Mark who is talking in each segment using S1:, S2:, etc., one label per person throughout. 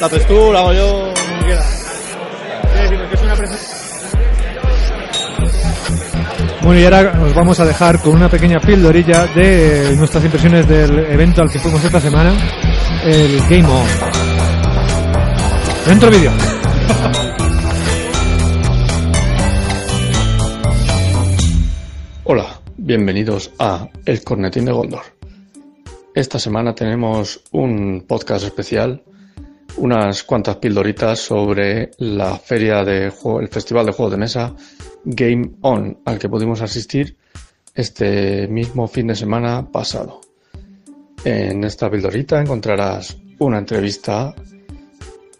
S1: La haces tú, la hago yo, como quieras.
S2: Bueno, y ahora nos vamos a dejar con una pequeña pildorilla de nuestras impresiones del evento al que fuimos esta semana, el Game On. Dentro vídeo.
S3: Hola, bienvenidos a El Cornetín de Gondor. Esta semana tenemos un podcast especial, unas cuantas pildoritas sobre la feria de juego, el festival de juegos de mesa Game On, al que pudimos asistir este mismo fin de semana pasado. En esta pildorita encontrarás una entrevista,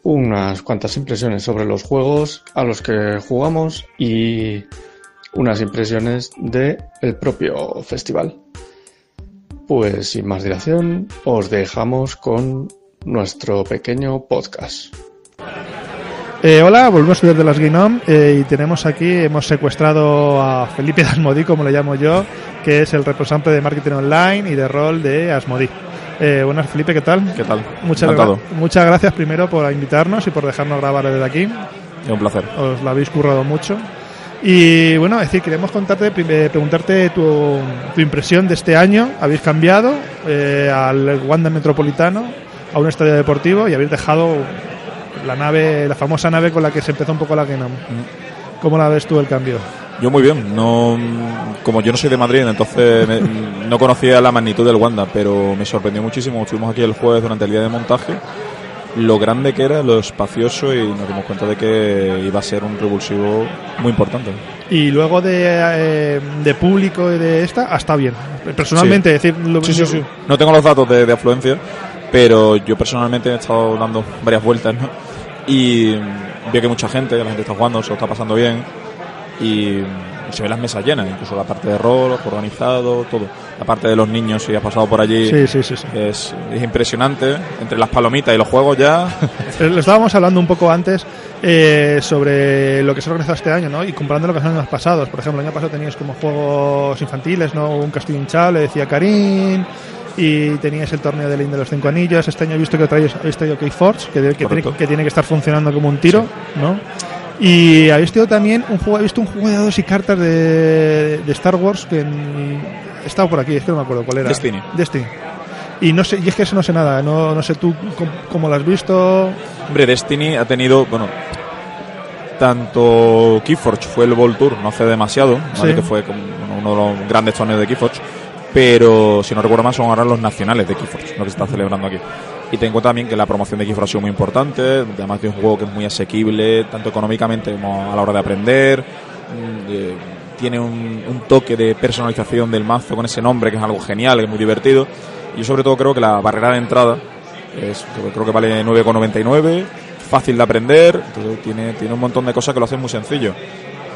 S3: unas cuantas impresiones sobre los juegos a los que jugamos y unas impresiones de el propio festival. Pues sin más dilación, os dejamos con nuestro pequeño podcast.
S2: Eh, hola, volvemos desde las Game eh, y tenemos aquí, hemos secuestrado a Felipe de Asmodi, como le llamo yo, que es el responsable de marketing online y de rol de Asmodi. Eh, buenas, Felipe, ¿qué tal?
S4: ¿Qué tal?
S2: Muchas, gra- muchas gracias primero por invitarnos y por dejarnos grabar desde aquí.
S4: Es un placer.
S2: Os lo habéis currado mucho. Y bueno, es decir, queremos contarte, eh, preguntarte tu, tu impresión de este año. Habéis cambiado eh, al Wanda Metropolitano, a un estadio deportivo y habéis dejado la nave, la famosa nave con la que se empezó un poco la Genom. ¿Cómo la ves tú el cambio?
S4: Yo muy bien. No, como yo no soy de Madrid, entonces me- no conocía la magnitud del Wanda, pero me sorprendió muchísimo. Estuvimos aquí el jueves durante el día de montaje. Lo grande que era, lo espacioso y nos dimos cuenta de que iba a ser un revulsivo muy importante.
S2: Y luego de, eh, de público y de esta, ha estado bien. Personalmente, decir, lo-
S4: Sí, sí, sí. No tengo los datos de, de afluencia, pero yo personalmente he estado dando varias vueltas, ¿no? Y veo que mucha gente, la gente está jugando, se lo está pasando bien. Y se ven las mesas llenas, incluso la parte de rol, organizado, todo. La parte de los niños, si has pasado por allí,
S2: Sí, sí, sí.
S4: Es, es impresionante. Entre las palomitas y los juegos ya.
S2: Eh, Lo estábamos hablando un poco antes eh, sobre lo que se ha organizado este año, ¿no? Y comparando lo que son años pasados. Por ejemplo, el año pasado teníais como juegos infantiles, ¿no? Un castillo hinchado, le decía Karim. Y teníais el torneo del de los Cinco Anillos. Este año he visto que traéis, habéis traído Keyforge, que, que, tiene, que tiene que estar funcionando como un tiro, ¿no? Y habéis tenido también un juego, he visto un juego de dados y cartas de, de Star Wars que en- he estado por aquí, es que no me acuerdo cuál era.
S4: Destiny.
S2: Destiny. Y no sé, y es que eso no sé nada, no, no sé tú cómo, cómo lo has visto.
S4: Hombre, Destiny ha tenido, bueno, tanto Keyforge fue el World Tour, no hace demasiado, ¿vale?
S2: Sí.
S4: que fue uno de los grandes torneos de Keyforge, pero si no recuerdo mal son ahora los nacionales de Keyforge, lo que se está celebrando aquí. Y ten en cuenta también que la promoción de Keyforge ha sido muy importante, además de un juego que es muy asequible, tanto económicamente como a la hora de aprender. mm, eh, tiene un, toque de personalización del mazo con ese nombre que es algo genial, que es muy divertido. Yo sobre todo creo que la barrera de entrada es, creo, que vale 9,99, fácil de aprender, tiene, tiene un montón de cosas que lo hacen muy sencillo.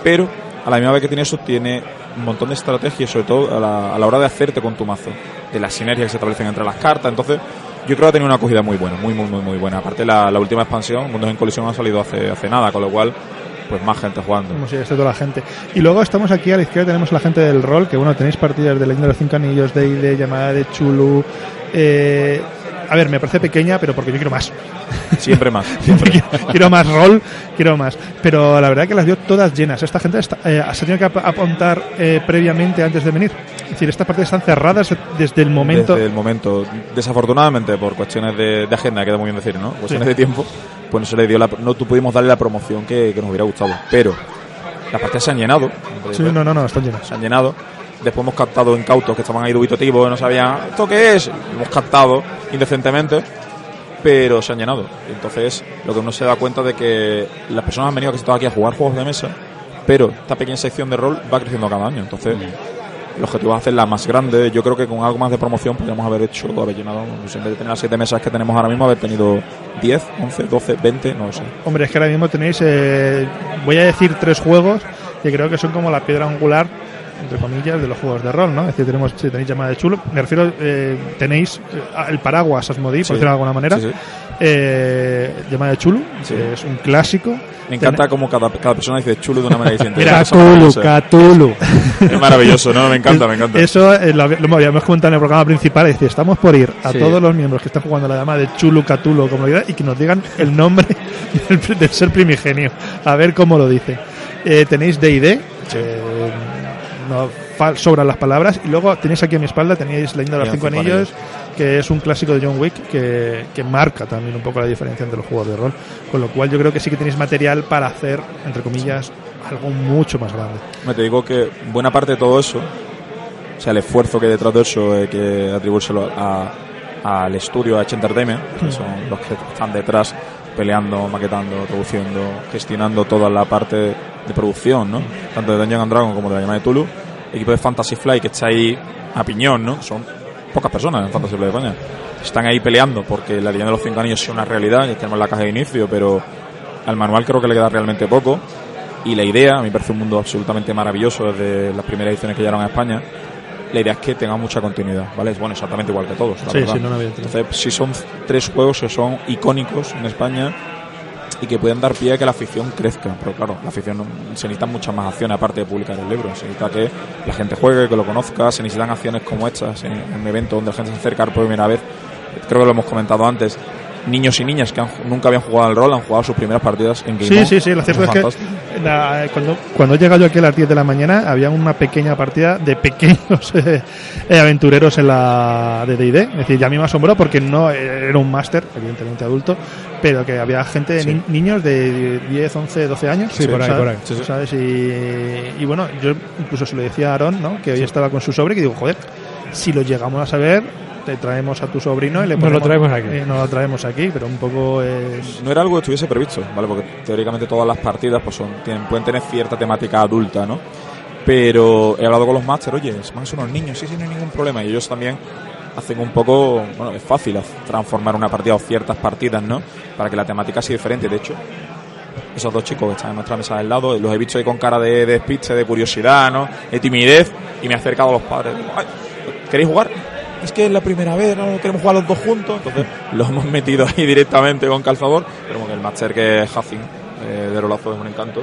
S4: Pero a la misma vez que tiene eso, tiene un montón de estrategias, sobre todo a la, a la hora de hacerte con tu mazo, de las sinergias que se establecen entre las cartas. Entonces, yo creo que ha tenido una acogida muy buena, muy, muy, muy, muy buena. Aparte, la, la última expansión, Mundos en Colisión, ha salido hace, hace nada, con lo cual, pues más gente jugando.
S2: Como si esté toda la gente. Y luego estamos aquí a la izquierda, tenemos la gente del rol, que bueno, tenéis partidas de Leyenda de los Cinco Anillos, de ID, llamada de Chulu. Eh, a ver, me parece pequeña, pero porque yo quiero más.
S4: Siempre más. Siempre.
S2: quiero, quiero más rol, quiero más. Pero la verdad que las veo todas llenas. Esta gente está, eh, se ha tenido que ap- apuntar eh, previamente antes de venir. Es decir, estas partidas están cerradas desde el momento.
S4: Desde el momento. Desafortunadamente, por cuestiones de, de agenda, queda muy bien decir, ¿no? Cuestiones
S2: Sí.
S4: de tiempo, pues no se le dio la, no pudimos darle la promoción que, que nos hubiera gustado. Pero las partidas se han llenado.
S2: Sí, no, no, no, están llenas.
S4: Se han llenado. Después hemos captado incautos que estaban ahí dubitativos, no sabían esto qué es. Hemos captado indecentemente, pero se han llenado. Entonces, lo que uno se da cuenta de que las personas han venido que están aquí a jugar juegos de mesa, pero esta pequeña sección de rol va creciendo cada año. Entonces, el objetivo es hacerla más grande. Yo creo que con algo más de promoción podríamos haber hecho, haber llenado, en vez de tener las siete mesas que tenemos ahora mismo, haber tenido 10, 11, 12, 20, no sé.
S2: Hombre, es que ahora mismo tenéis, eh, voy a decir tres juegos que creo que son como la piedra angular entre comillas, de los juegos de rol, ¿no? Es decir, tenemos, si tenéis llamada de chulo, me refiero, eh, tenéis eh, el paraguas Asmodee, por
S4: Sí.
S2: decirlo de alguna manera,
S4: Sí, sí.
S2: eh, llamada de chulo, que es un clásico.
S4: Me encanta como cada, cada persona dice chulo de una manera distinta.
S2: Mira,
S5: Cthulhu,
S4: maravilloso.
S5: Cthulhu.
S4: Es maravilloso, ¿no? Me encanta, me encanta.
S2: Eso eh, lo, lo habíamos comentado en el programa principal, es decir, estamos por ir a todos los miembros que están jugando la llamada de Chulu, Catulo, como lo digan, y que nos digan el nombre del, del ser primigenio, a ver cómo lo dice. Eh, tenéis D&D, que no sobran las palabras, y luego tenéis aquí a mi espalda, tenéis Leyenda de los Cinco
S4: Cinco
S2: Anillos, que es un clásico de John Wick que, que marca también un poco la diferencia entre los juegos de rol, con lo cual yo creo que sí que tenéis material para hacer, entre comillas, algo mucho más grande.
S4: Me te digo que buena parte de todo eso, o sea, el esfuerzo que hay detrás de eso hay que atribuírselo a- al estudio H Entertainment, que son los que están detrás peleando, maquetando, produciendo, gestionando toda la parte de producción, ¿no? Tanto de Dungeon and Dragon como de la llamada de Tulu. Equipo de Fantasy Fly que está ahí a piñón, ¿no? Son pocas personas en Fantasy Fly de España. Están ahí peleando porque la leyenda de los cinco anillos sea una realidad, ya tenemos la caja de inicio, pero al manual creo que le queda realmente poco. Y la idea, a mí me parece un mundo absolutamente maravilloso desde las primeras ediciones que llegaron a España. La idea es que tenga mucha continuidad, ¿vale? Es bueno, exactamente igual que todos. la
S2: Sí,
S4: verdad.
S2: sí, no.
S4: Entonces, si son tres juegos que son icónicos en España y que pueden dar pie a que la afición crezca. Pero claro, la afición no- se necesitan muchas más acciones aparte de publicar el libro. Se necesita que la gente juegue, que lo conozca, se necesitan acciones como estas en, en un evento donde la gente se acerca por primera vez. Creo que lo hemos comentado antes. Niños y niñas que han- nunca habían jugado al rol han jugado sus primeras partidas en Game
S2: Sí,
S4: On.
S2: sí, sí, lo cierto es que la- cuando, cuando he llegado yo aquí a las 10 de la mañana había una pequeña partida de pequeños eh, aventureros en la de D&D, es decir, ya a mí me asombró porque no era un máster, evidentemente adulto, pero que había gente,
S4: Sí.
S2: ni- niños de 10, 11, 12 años,
S5: Sí, por ahí,
S2: ¿sabes?
S5: por ahí.
S4: Sí, sí.
S2: ¿sabes? Y, y bueno, yo incluso se lo decía a Aaron, ¿no? que hoy estaba con su sobre, que digo, joder, si lo llegamos a saber, te traemos a tu sobrino y le
S5: Nos lo
S2: ponemos-
S5: traemos aquí.
S2: eh, nos lo traemos aquí, pero un poco es...
S4: no era algo que estuviese previsto, ¿vale? Porque teóricamente todas las partidas pues son, tienen, pueden tener cierta temática adulta, ¿no? Pero he hablado con los máster, oye, van son unos niños, sí, sí, no hay ningún problema. Y ellos también hacen un poco, bueno, es fácil transformar una partida o ciertas partidas, ¿no? Para que la temática sea diferente. De hecho, esos dos chicos que están en nuestra mesa del lado, los he visto ahí con cara de de despiste, de curiosidad, ¿no? De timidez, y me he acercado a los padres. Digo, "Ay, ¿Queréis jugar? Es que es la primera vez, no queremos jugar los dos juntos. Entonces los hemos metido ahí directamente con calzador. Pero que el máster que es Hacing, eh, de Rolazo, es un encanto.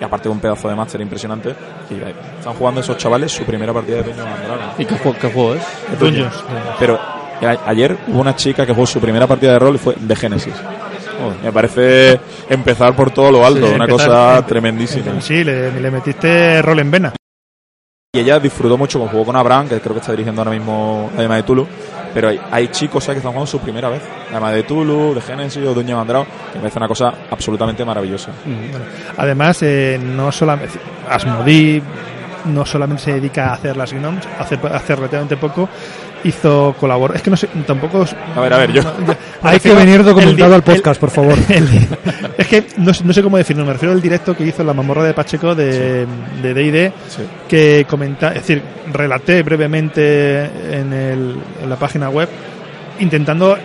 S4: Y aparte un pedazo de máster impresionante. Y ahí están jugando esos chavales su primera partida de and Dragons.
S1: ¿Y qué, juego- qué juego es?
S2: Dungeons.
S4: Pero a- ayer hubo una chica que jugó su primera partida de rol y fue de Génesis. Me parece empezar por todo lo alto,
S2: Sí,
S4: una
S2: empezar-
S4: cosa
S2: em-
S4: tremendísima.
S2: Sí, le, le metiste rol en vena.
S4: Y ella disfrutó mucho con jugó con Abraham, que creo que está dirigiendo ahora mismo la llama de Tulu. Pero hay, chicos ¿sabes? que están jugando su primera vez. La llama de Tulu, de Genesis o and Dragons, que me parece una cosa absolutamente maravillosa.
S2: Además, eh, no solamente Asmodee no solamente se dedica a hacer las gnomes, hace, hace relativamente poco hizo colaborar. Es que no sé, tampoco. es-
S4: A ver, a ver, yo-
S2: no,
S5: Hay que venir documentado al podcast, por favor.
S2: el- es que no, sé- no sé cómo definirlo, me refiero al directo que hizo en la mamorra de Pacheco de de D&D,
S4: Sí.
S2: que comenta, es decir, relaté brevemente en, el, en la página web, intentando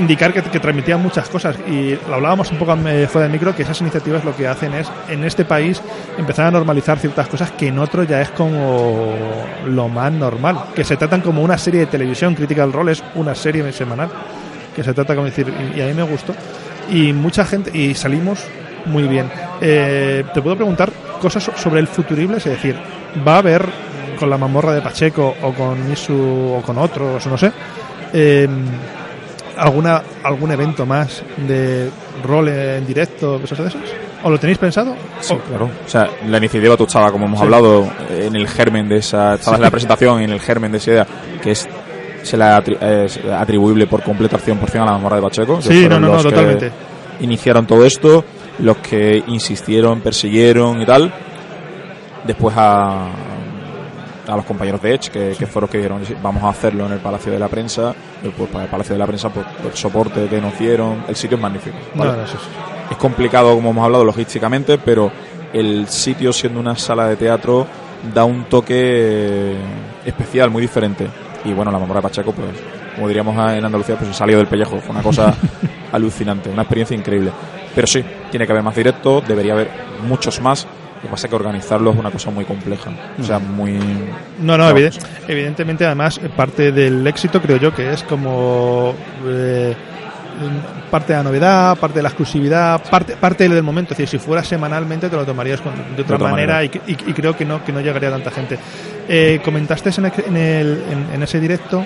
S2: indicar que, que transmitían muchas cosas. Y lo hablábamos un poco eh, fuera del micro que esas iniciativas lo que hacen es en este país empezar a normalizar ciertas cosas que en otro ya es como lo más normal. Que se tratan como una serie de televisión Critical Role es una serie semanal que se trata como decir y, a mí me gustó. Y mucha gente y salimos muy bien. Eh, te puedo preguntar cosas so- sobre el futurible es decir va a haber con la mamorra de Pacheco o con Isu o con otros no sé eh, alguna algún evento más de rol en directo, cosas de esas? ¿O lo tenéis pensado?
S4: Sí,
S2: O-
S4: claro. O sea, la iniciativa tú estabas, como hemos
S2: Sí.
S4: hablado, en el germen de esa, estabas en la presentación, en el germen de esa idea, que es se la atri- es atribuible por completo al 100% a la memoria de Pacheco.
S2: Sí, no, no, no, totalmente.
S4: Iniciaron todo esto, los que insistieron, persiguieron y tal. Después a, a los compañeros de Edge, que, que fueron los que dijeron, "Sí, vamos a hacerlo en el Palacio de la Prensa. Y pues para el Palacio de la Prensa, pues, el soporte que nos dieron, el sitio es magnífico. ¿vale?
S2: No, no, sí, sí.
S4: Es complicado, como hemos hablado, logísticamente, pero el sitio, siendo una sala de teatro, da un toque especial, muy diferente. Y bueno, la memoria de Pacheco, pues, como diríamos en Andalucía, pues se salió del pellejo. Fue una cosa alucinante, una experiencia increíble. Pero sí, tiene que haber más directos, debería haber muchos más. Lo que pasa es que organizarlo es una cosa muy compleja. O sea, muy.
S2: No, no, evidentemente, además, parte del éxito creo yo que es como eh, mm, parte de la novedad, parte de la exclusividad, parte, parte del momento. Es decir, si fuera semanalmente te lo tomarías con- de otra,
S4: otra
S2: manera,
S4: manera.
S2: Y, y- y creo que no, que no llegaría a tanta gente. Eh, comentaste en, el- en, el- en- en ese directo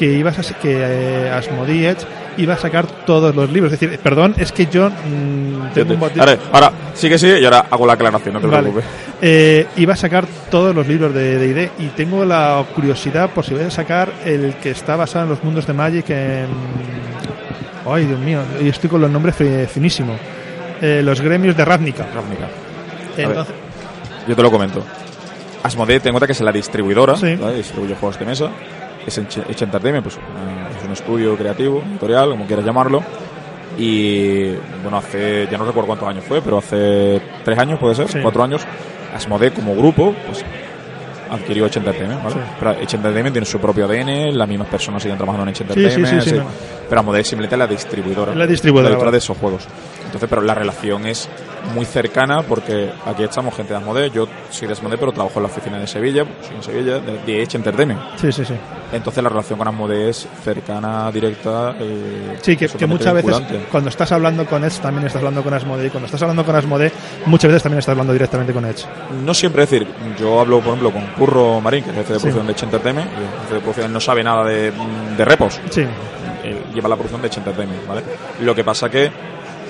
S2: que ibas a, que eh, Asmodee Edge iba a sacar todos los libros. Es decir, perdón, es que yo mm, tengo un
S4: Ahora, ahora, sí que sí, y ahora hago la aclaración, no te
S2: Vale.
S4: preocupes.
S2: Eh, iba a sacar todos los libros de D&D y tengo la curiosidad por si voy a sacar el que está basado en los mundos de Magic en... Ay, Dios mío, y estoy con los nombres fi- finísimo. Eh, los gremios de Ravnica.
S4: Ravnica.
S2: Entonces,
S4: Yo te lo comento. Asmodee, ten en cuenta que es la distribuidora,
S2: Sí.
S4: ¿vale? distribuye juegos de mesa. Es Edge Entertainment, pues es un estudio creativo, editorial, como quieras llamarlo. Y bueno, hace, ya no recuerdo cuántos años fue, pero hace tres años, puede ser,
S2: Sí.
S4: cuatro años, Asmodee como grupo, pues adquirió Edge Entertainment, ¿vale?
S2: Sí.
S4: Pero Edge Entertainment tiene su propio ADN, las mismas personas siguen trabajando en Edge Entertainment,
S2: sí, no.
S4: pero Asmodee es simplemente la distribuidora,
S2: La distribuidora,
S4: editora
S2: vale.
S4: de esos juegos. Entonces, pero la relación es muy cercana porque aquí estamos gente de Asmodee, yo soy de Asmodee, pero trabajo en la oficina de Sevilla, soy en Sevilla, de, Edge Entertainment.
S2: sí, sí, sí.
S4: Entonces la relación con Asmodee es cercana, directa. eh,
S2: Sí, que, que muchas veces
S4: vinculante.
S2: cuando estás hablando con Edge también estás hablando con Asmodee y cuando estás hablando con Asmodee muchas veces también estás hablando directamente con Edge.
S4: No siempre es decir, yo hablo, por ejemplo, con Curro Marín, que es jefe de
S2: Sí.
S4: producción de Edge Entertainment, y el jefe de producción no sabe nada de, de repos,
S2: Sí,
S4: él lleva la producción de Edge Entertainment, ¿vale? Lo que pasa que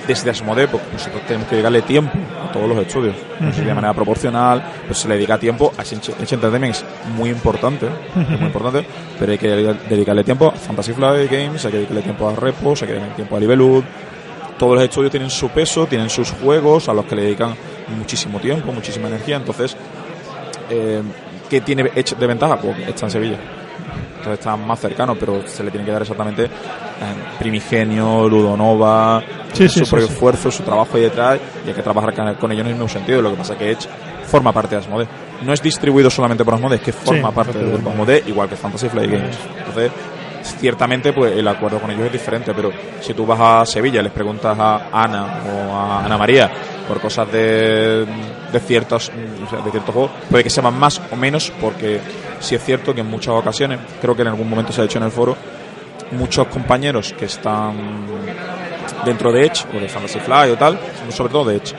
S4: desde Asmodee pues, nosotros tenemos que dedicarle tiempo a todos los estudios, no sé si de manera proporcional, pues se le dedica tiempo a Edge Entertainment es muy importante, es muy importante, pero hay que dedicarle tiempo a Fantasy Flight Games, hay que dedicarle tiempo a repos, hay que dedicarle tiempo a Libelud, todos los estudios tienen su peso, tienen sus juegos a los que le dedican muchísimo tiempo, muchísima energía. Entonces, eh, ¿qué tiene de ventaja? Pues está en Sevilla. Entonces está más cercano, pero se le tiene que dar exactamente Primigenio, Ludonova,
S2: Sí,
S4: su
S2: sí,
S4: propio
S2: sí.
S4: esfuerzo, su trabajo ahí detrás, y hay que trabajar con- ellos en el mismo sentido. Lo que pasa es que Edge forma parte de Asmodee. No es distribuido solamente por Asmodee, es que forma parte del
S2: de
S4: grupo Asmodee, igual que Fantasy Flight Games. Entonces, ciertamente pues el acuerdo con ellos es diferente, pero si tú vas a Sevilla y les preguntas a Ana o a Ana María por cosas de, de ciertos o sea, de ciertos juegos, puede que sepan más o menos, porque sí es cierto que en muchas ocasiones, creo que en algún momento se ha dicho en el foro, muchos compañeros que están dentro de Edge o de Fantasy Fly o tal, sobre todo de Edge,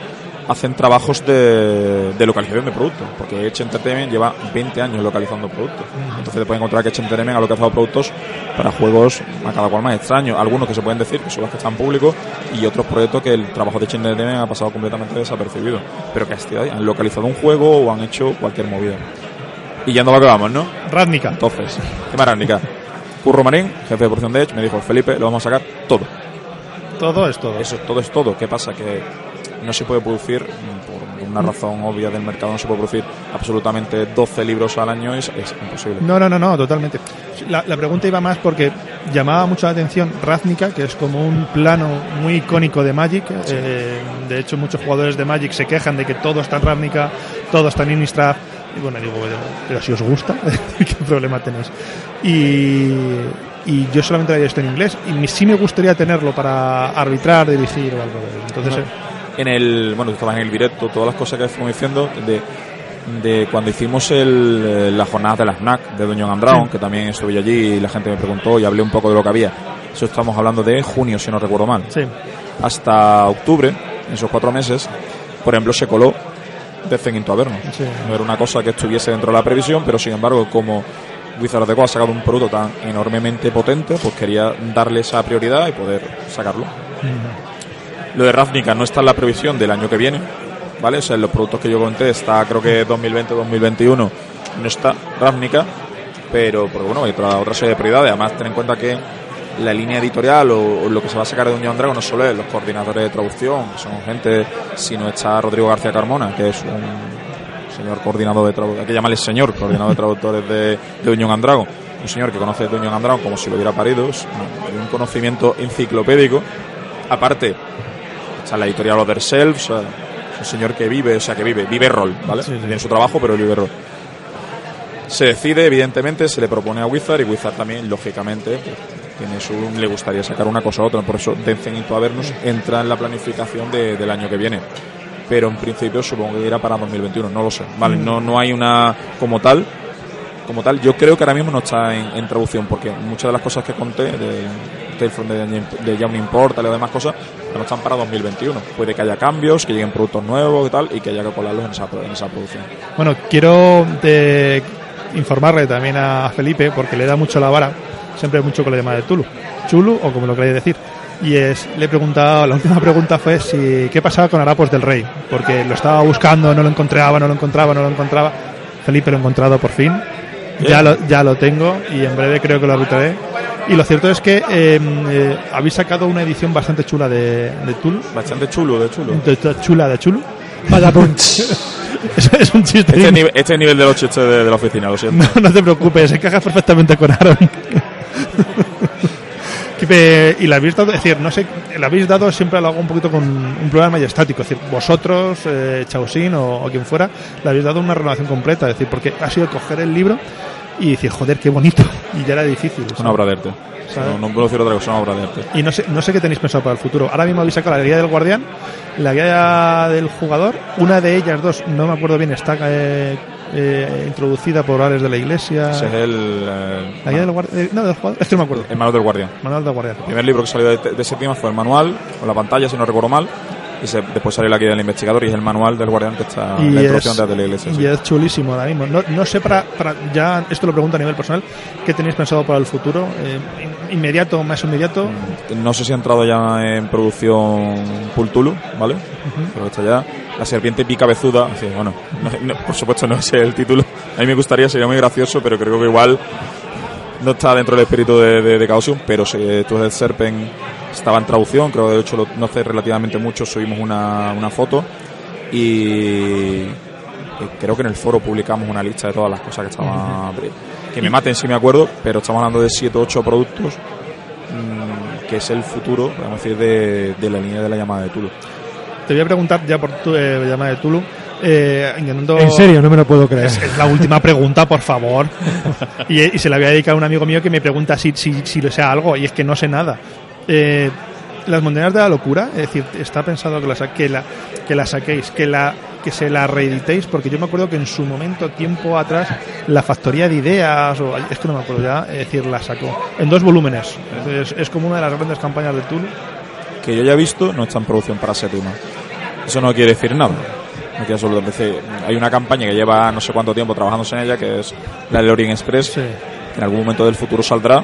S4: hacen trabajos de, de localización de productos, porque Edge Entertainment lleva 20 años localizando productos. Entonces te puedes encontrar que Edge Entertainment ha localizado productos para juegos a cada cual más extraños, algunos que se pueden decir que son los que están públicos y otros proyectos que el trabajo de Edge Entertainment ha pasado completamente desapercibido, pero que hasta ahí han localizado un juego o han hecho cualquier movida. Y yendo a lo que vamos, ¿no?
S2: Ravnica.
S4: Entonces, tema Rárnica. Curro Marín, jefe de producción de Edge, me dijo, Felipe, lo vamos a sacar todo.
S2: Todo es todo.
S4: Eso todo es todo. ¿Qué pasa? Que no se puede producir, por una razón obvia del mercado, no se puede producir absolutamente 12 libros al año, es, es imposible.
S2: No, no, no, no, totalmente. La, la pregunta iba más porque llamaba mucho la atención Ravnica, que es como un plano muy icónico de Magic. Eh, de hecho, muchos jugadores de Magic se quejan de que todo está en Ravnica, todo está en Innistrad. Y bueno, digo, pero, pero si os gusta, ¿qué problema tenéis? Y, y yo solamente lo había visto en inglés y sí me gustaría tenerlo para arbitrar, dirigir o algo. de eso. Entonces, eh,
S4: En el, bueno, estabas en el directo, todas las cosas que fuimos diciendo de, de cuando hicimos el, eh, las jornadas de la FNAC de Dungeon and Dragon,
S2: Sí.
S4: que también estuve allí y la gente me preguntó y hablé un poco de lo que había. Eso estamos hablando de junio, si no recuerdo mal.
S2: sí.
S4: hasta octubre, en esos cuatro meses, por ejemplo, se coló Defend into Averno.
S2: Sí.
S4: No era una cosa que estuviese dentro de la previsión, pero sin embargo, como of the Coast ha sacado un producto tan enormemente potente, pues quería darle esa prioridad y poder sacarlo. Lo de Ravnica no está en la previsión del año que viene, ¿vale? O sea, en los productos que yo comenté está, creo que 2020-2021, no está Ravnica, pero, pero bueno, hay otra, otra serie de prioridades. Además, ten en cuenta que la línea editorial o, o lo que se va a sacar de Dungeon Dragon no solo es los coordinadores de traducción, que son gente, sino está Rodrigo García Carmona, que es un señor coordinador de traductores, hay que llamarle señor coordinador de traductores de, de Dungeon and Dragon, un señor que conoce Dungeon and Dragon como si lo hubiera parido, un, un conocimiento enciclopédico. Aparte, está la editorial Other Self, o sea, es un señor que vive, o sea, que vive, vive rol, ¿vale?
S2: Sí, sí.
S4: Tiene su trabajo, pero vive rol. Se decide, evidentemente, se le propone a Wizard y Wizard también, lógicamente, pues, tiene su, le gustaría sacar una cosa u otra. Por eso Dancing into Avernus entra en la planificación de- del año que viene. pero en principio supongo que irá para 2021, no lo sé. Vale, no, no hay una como tal. Como tal, yo creo que ahora mismo no está en, en traducción, porque muchas de las cosas que conté de Tale de, de Young Import y demás cosas no están para 2021. Puede que haya cambios, que lleguen productos nuevos y tal, y que haya que colarlos en esa, en esa producción.
S2: Bueno, quiero de informarle también a Felipe, porque le da mucho la vara, siempre mucho con la llamada de Tulu. Chulu, o como lo queráis decir. Y es, le he preguntado, la última pregunta fue si qué pasaba con Harapos del Rey, porque lo estaba buscando, no lo encontraba, no lo encontraba, no lo encontraba. Felipe lo ha encontrado por fin. Ya lo, ya lo tengo y en breve creo que lo arbitraré. Y lo cierto es que eh, eh, habéis sacado una edición bastante chula de, de Tulu.
S4: Bastante chulo, de chulo.
S2: De, de chula de
S1: punch.
S2: es, es un chiste.
S4: Este, es nivel, este es nivel de los chistes de, de la oficina, lo siento.
S2: No, no te preocupes, encaja perfectamente con Aaron. Y le habéis dado, es decir, no sé, le habéis dado, siempre lo hago un poquito con un programa estático, es decir, vosotros, eh, Chausin o, o quien fuera, le habéis dado una renovación completa, es decir, porque ha sido coger el libro y decir, joder, qué bonito, y ya era difícil.
S4: Es una obra de arte. No puedo decir otra cosa, una obra de arte.
S2: Y no sé, no sé qué tenéis pensado para el futuro. Ahora mismo habéis sacado la guía del guardián, la guía del jugador. Una de ellas dos, no me acuerdo bien, está eh, eh, introducida por Ales de la Iglesia.
S4: Ese es el, eh,
S2: La guía del guardián. no, del jugador. Es que no me acuerdo.
S4: el manual del guardián.
S2: Manual del guardián.
S4: El primer libro que salió de, de séptima fue el manual, con la pantalla, si no recuerdo mal. Y se- después salió la guía del investigador y es el manual del guardián que está en la introducción de la iglesia. sí.
S2: y es chulísimo ahora mismo. No, no sé para, para ya esto lo pregunto a nivel personal, ¿qué tenéis pensado para el futuro? Eh, in- inmediato, más inmediato.
S4: No sé si ha entrado ya en producción Pultulu, ¿vale? Pero está ya. La serpiente picabezuda. Sí, bueno, no- no, por supuesto no es el título. A mí me gustaría, sería muy gracioso, pero creo que igual no está dentro del espíritu de, de, de Chaosium, pero si tú el Serpent estaba en traducción, creo que de hecho lo- no hace relativamente mucho subimos una, una foto y creo que en el foro publicamos una lista de todas las cosas que estaban que me maten si me acuerdo, pero estamos hablando de 7 o 8 productos mm, que es el futuro, podemos decir, de, de la línea de la llamada de Tulu.
S2: Te voy a preguntar ya por tu eh, llamada de Tulu. Eh, intentando
S1: En serio, no me lo puedo creer.
S2: Es, es la última pregunta, por favor. y, y se la voy a dedicar a un amigo mío que me pregunta si, si, si lo sé algo, y es que no sé nada. Eh, las montañas de la locura, es decir, está pensado que la, sa- que la, que la saquéis, que, la, que se la reeditéis, porque yo me acuerdo que en su momento, tiempo atrás, la factoría de ideas, o es que no me acuerdo ya, es decir, la sacó en dos volúmenes. Es, es como una de las grandes campañas de Tulu.
S4: Que yo ya he visto, no está en producción para séptima. Eso no quiere decir nada. No quiere absolutamente decir- Hay una campaña que lleva no sé cuánto tiempo trabajándose en ella, que es la de Orient Express,
S2: Sí.
S4: que en algún momento del futuro saldrá,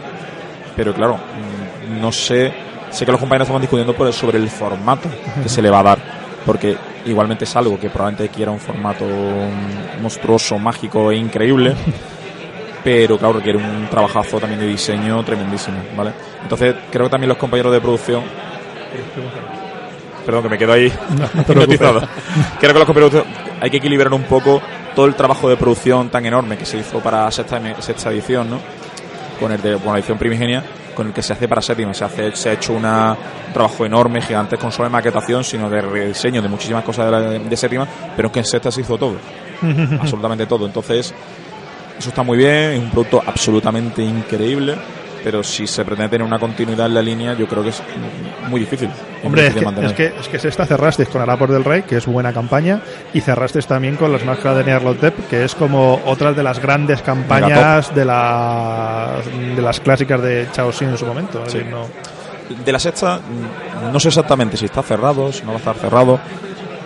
S4: pero claro, mm, no sé, sé que los compañeros estaban discutiendo por- sobre el formato que se le va a dar, porque igualmente es algo que probablemente quiera un formato mm, monstruoso, mágico e increíble, pero claro, requiere un trabajazo también de diseño tremendísimo, ¿vale? Entonces creo que también los compañeros de producción Perdón, que me quedo ahí
S2: te
S4: hipnotizado. Creo que los hay que equilibrar un poco todo el trabajo de producción tan enorme que se hizo para sexta, sexta edición, ¿no? Con el de con la edición primigenia, con el que se hace para séptima. Se, hace, se ha hecho una, un trabajo enorme, gigante, con solo de maquetación, sino de rediseño de muchísimas cosas de, la, de séptima, pero es que en sexta se hizo todo. absolutamente todo. Entonces, eso está muy bien, es un producto absolutamente increíble, pero si se pretende tener una continuidad en la línea, yo creo que es muy difícil. Muy
S2: Hombre, es que, es que, es que sexta cerrasteis con Arapor del Rey, que es buena campaña, y cerrasteis también con las máscaras de Nyarlathotep, que es como otra de las grandes campañas de las, de las clásicas de Chaosin en su momento.
S4: Sí.
S2: no-
S4: De la sexta, mm, no sé exactamente si está cerrado, si no va a estar cerrado.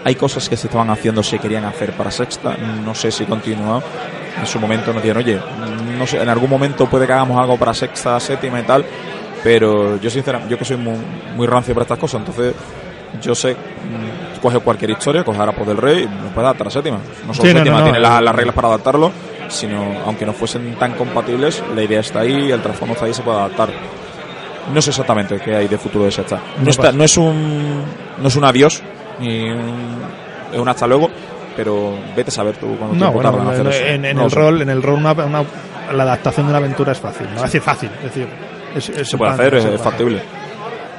S4: Hay cosas que se estaban haciendo, se querían hacer para sexta. No sé si continúa. En su momento nos dijeron, oye, no sé, en algún momento puede que hagamos algo para sexta, séptima y tal. Pero yo, sinceramente, yo que soy muy, muy rancio para estas cosas, entonces yo sé, mm, coge cualquier historia, coge Harapos del Rey lo puede adaptar a séptima. No solo
S2: Sí, no,
S4: séptima
S2: no, no.
S4: tiene la- las reglas para adaptarlo, sino aunque no fuesen tan compatibles, la idea está ahí, el trasfondo está ahí, se puede adaptar. No sé exactamente qué hay de futuro de sexta. No,
S2: No
S4: está, no es un no es un adiós ni un, es un hasta luego, pero vete a saber tú cuando
S2: No, bueno,
S4: hacer eso.
S2: en, en
S4: No
S2: el rol, en el rol una, una- la adaptación de una aventura es fácil. No es decir fácil, es decir, es, es
S4: se puede hacer, es, es factible.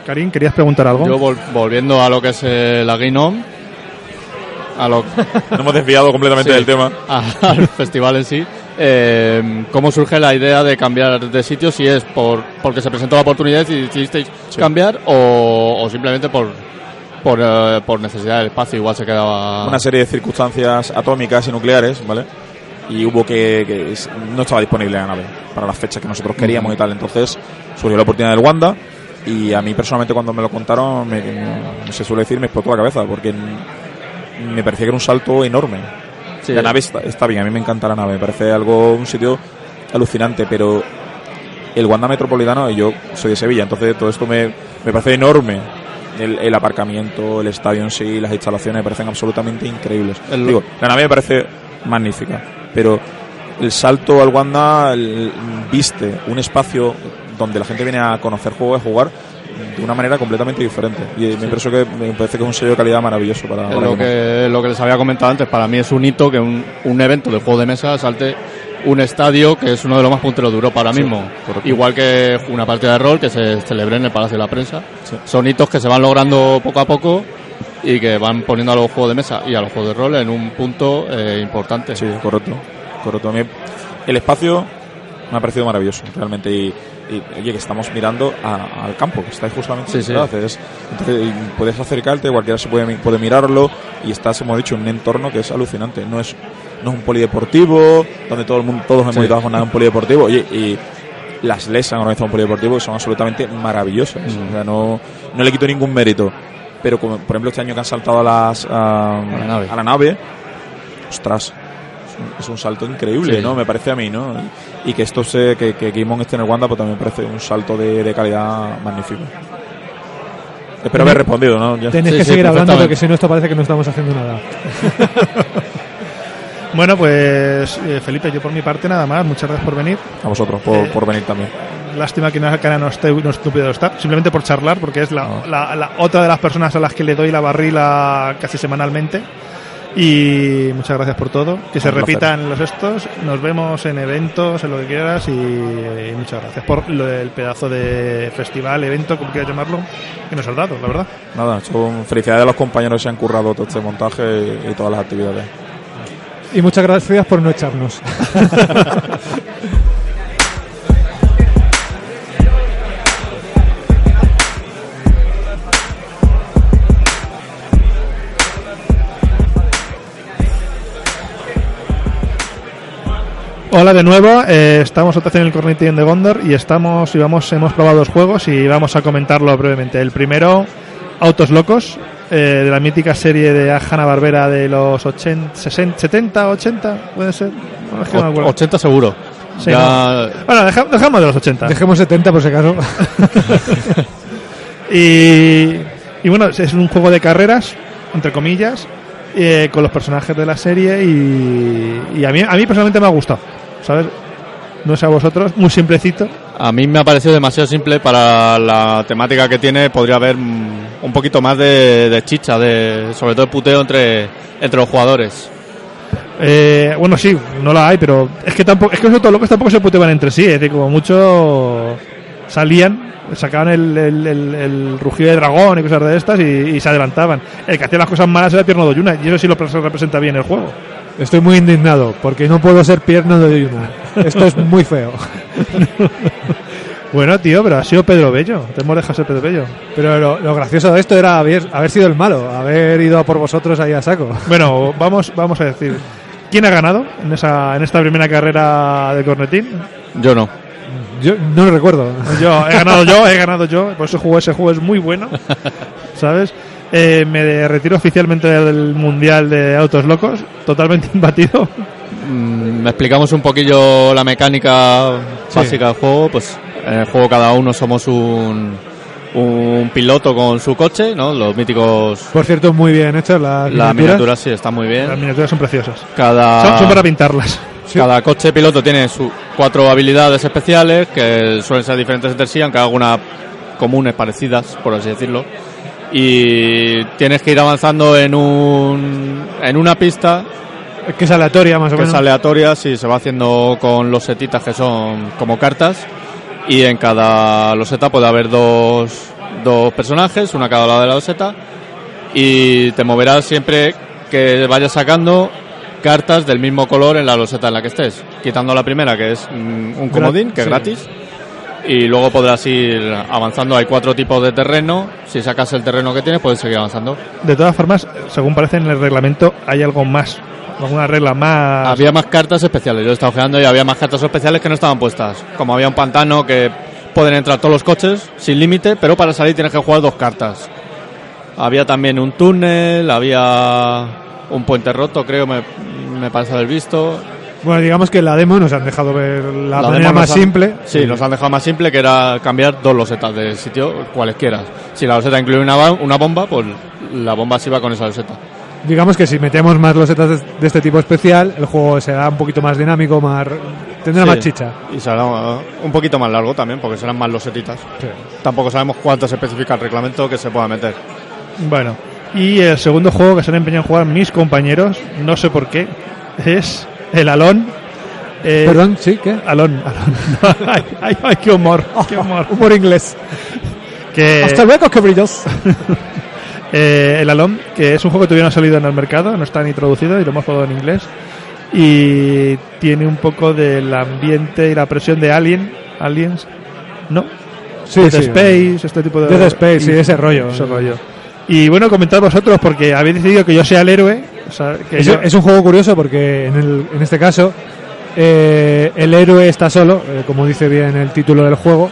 S2: Karim, ¿querías preguntar algo?
S5: Yo vol- volviendo a lo que es la Game On, a lo,
S4: Nos hemos desviado completamente
S5: Sí.
S4: del tema.
S5: a- al festival en sí, eh, ¿cómo surge la idea de cambiar de sitio? Si es por porque se presentó la oportunidad y decidisteis cambiar o, o simplemente por por, eh, por necesidad del espacio igual se quedaba...
S4: Una serie de circunstancias atómicas y nucleares, ¿vale? Y hubo que, que no estaba disponible la nave para las fechas que nosotros queríamos y tal. Entonces surgió la oportunidad del Wanda y a mí personalmente cuando me lo contaron, me, me- se suele decir, me explotó la cabeza porque me parecía que era un salto enorme.
S5: Sí.
S4: La nave está, está bien, a mí me encanta la nave, me parece algo, un sitio alucinante, pero el Wanda Metropolitano, y yo soy de Sevilla, entonces todo esto me, me parece enorme. El, el aparcamiento, el estadio en sí, las instalaciones me parecen absolutamente increíbles.
S5: El-
S4: Digo, la nave me parece magnífica, pero el salto al Wanda el- viste un espacio donde la gente viene a conocer juegos, a jugar de una manera completamente diferente. Y me, parece que, me parece que es un sello de calidad maravilloso para, para
S5: lo que, lo que les había comentado antes, para mí es un hito que un, un evento de juego de mesa salte un estadio que es uno de los más punteros de Europa ahora mismo.
S4: correcto.
S5: Igual que una partida de rol que se celebre en el Palacio de la Prensa. Son hitos que se van logrando poco a poco y que van poniendo a los juegos de mesa y a los juegos de rol en un punto eh, importante.
S4: Sí, correcto. Correcto. A mí el espacio me ha parecido maravilloso, realmente. Y, y, oye, que estamos mirando a- al campo, que estáis justamente
S5: Sí, sí.
S4: entonces, puedes acercarte, cualquiera se puede mirarlo y estás, hemos dicho, en un entorno que es alucinante. No es, no es un polideportivo, donde todo el mundo, todos hemos
S5: Sí.
S4: ido a jornada en un polideportivo. Oye, y las LES han organizado un polideportivo y son absolutamente maravillosas.
S5: Mm.
S4: O sea, no, no le quito ningún mérito. Pero como, por ejemplo, este año que han saltado a las a,
S5: la nave.
S4: a la nave, ostras, es un, es un salto increíble,
S5: Sí.
S4: ¿no? Me parece a mí, ¿no? Y, que esto se, que, que Game On esté en el Wanda, pues también me parece un salto de, de calidad magnífico. Espero haber respondido, ¿no? Ya.
S1: Tienes
S5: Sí,
S1: que
S5: sí,
S1: seguir hablando porque si no esto parece que no estamos haciendo nada.
S2: Bueno, pues eh, Felipe, yo por mi parte nada más. Muchas gracias por venir.
S4: A vosotros, por,
S2: Eh,
S4: por venir también.
S2: Lástima que Nakana no esté no esté pudiendo estar, simplemente por charlar, porque es la, la- la otra de las personas a las que le doy la barrila casi semanalmente. Y muchas gracias por todo. Que se
S4: placer.
S2: repitan los estos. Nos vemos en eventos, en lo que quieras. Y, y muchas gracias por lo del pedazo de festival, evento, como quieras llamarlo, que nos has dado, la verdad.
S4: Nada, son felicidades a los compañeros que se han currado todo este montaje y, y todas las actividades.
S1: Y muchas gracias por no echarnos.
S2: Hola de nuevo, eh, estamos otra vez en el Cornetín de Gondor y estamos y vamos hemos probado dos juegos y vamos a comentarlo brevemente. El primero, Autos Locos, eh, de la mítica serie de Hanna Barbera de los 80, 60, 70, 80, puede ser. No, es que no me
S5: O-
S2: acuerdo.
S5: 80 seguro.
S2: Sí,
S5: Ya-
S2: Bueno, deja- dejamos de los 80.
S1: Dejemos 70 por si acaso.
S2: Y, y bueno, es un juego de carreras, entre comillas, eh, con los personajes de la serie y, y a, mí, a mí personalmente me ha gustado, ¿sabes? No sé a vosotros, muy simplecito.
S5: A mí me ha parecido demasiado simple para la temática que tiene. Podría haber un poquito más de, chicha, de, sobre todo de puteo entre, entre los jugadores.
S2: Eh, bueno, sí, no la hay, pero es que tampoco, es que los otros locos tampoco se puteaban entre sí, es decir, como mucho salían, sacaban el, el, el- el rugido de dragón y cosas de estas y, y se adelantaban. El que hacía las cosas malas era Pierno Doyuna, y eso sí lo pre- representa bien el juego.
S1: Estoy muy indignado porque no puedo ser pierno de Yuna. Esto es muy feo.
S2: Bueno, tío, pero ha sido Pedro Bello, te hemos dejado ser Pedro Bello.
S1: Pero lo, lo gracioso de esto era haber, haber sido el malo, haber ido a por vosotros ahí a saco.
S2: Bueno, vamos, vamos a decir, ¿quién ha ganado en, esa, en esta primera carrera de Cornetín?
S5: Yo no.
S1: Yo no lo recuerdo.
S2: Yo, he ganado yo, he ganado yo, por eso juego, ese juego es muy bueno, ¿sabes? Eh, me retiro oficialmente del Mundial de Autos Locos, totalmente imbatido.
S5: Mm, ¿Me explicamos un poquillo la mecánica básica del juego? Pues en el juego cada uno somos un, un piloto con su coche, ¿no? Los míticos...
S1: Por cierto, muy bien hechas las
S5: La
S1: miniaturas.
S5: miniatura sí está muy
S2: Las
S5: bien.
S2: miniaturas son preciosas.
S5: Cada,
S2: Son, son para pintarlas.
S5: cada coche piloto tiene sus cuatro habilidades especiales que suelen ser diferentes entre sí, aunque algunas comunes, parecidas, por así decirlo. Y tienes que ir avanzando en, un, en una pista
S1: que es aleatoria más o
S5: que
S1: menos.
S5: es aleatoria, sí, se va haciendo con los setitas que son como cartas. Y en cada loseta puede haber dos, dos personajes, una a cada lado de la loseta. Y te moverás siempre que vayas sacando cartas del mismo color en la loseta en la que estés. Quitando la primera, que es mm, un comodín, que es
S1: sí.
S5: gratis. Y luego podrás ir avanzando. Hay cuatro tipos de terreno. Si sacas el terreno que tienes, puedes seguir avanzando.
S2: De todas formas, según parece en el reglamento, hay algo más. Alguna regla más.
S5: Había más cartas especiales. Yo he estado ojeando y había más cartas especiales que no estaban puestas. Como había un pantano que pueden entrar todos los coches sin límite, pero para salir tienes que jugar dos cartas. Había también un túnel, había un puente roto, creo, me, me parece haber visto.
S1: Bueno, digamos que en la demo nos han dejado ver la,
S5: La
S1: manera más
S5: han-
S1: simple.
S5: Sí, nos han dejado más simple que era cambiar dos losetas de sitio, cualesquiera. Si la loseta incluye una, ba- una bomba, pues la bomba se iba con esa loseta.
S1: Digamos que si metemos más losetas de, de este tipo especial, el juego será un poquito más dinámico, más tendrá
S5: Sí.
S1: más chicha.
S5: Y será un poquito más largo también, porque serán más losetitas. Tampoco sabemos cuántas especifica el reglamento que se pueda meter.
S2: Bueno, y el segundo juego que se han empeñado en jugar mis compañeros, no sé por qué, es el Alon. Eh,
S1: Perdón, sí, ¿qué?
S2: Alon, Alon. ay, ay, ay, qué humor, qué humor.
S1: Humor inglés.
S2: Que,
S1: Hasta luego, quebrillos.
S2: eh, el Alon, que es un juego que todavía no ha salido en el mercado, no está ni traducido y lo hemos jugado en inglés. Y tiene un poco del ambiente y la presión de Alien, Aliens, ¿no?
S1: Sí,
S2: Dead
S1: sí.
S2: Space, este tipo de...
S1: Dead Space, sí,
S2: y-
S1: ese rollo.
S2: Ese rollo. Y bueno, comentad vosotros, porque habéis decidido que yo sea el héroe. O sea, que
S1: Es,
S2: yo-
S1: es un juego curioso porque en, el- en este caso eh, el héroe está solo, eh, como dice bien el título del juego,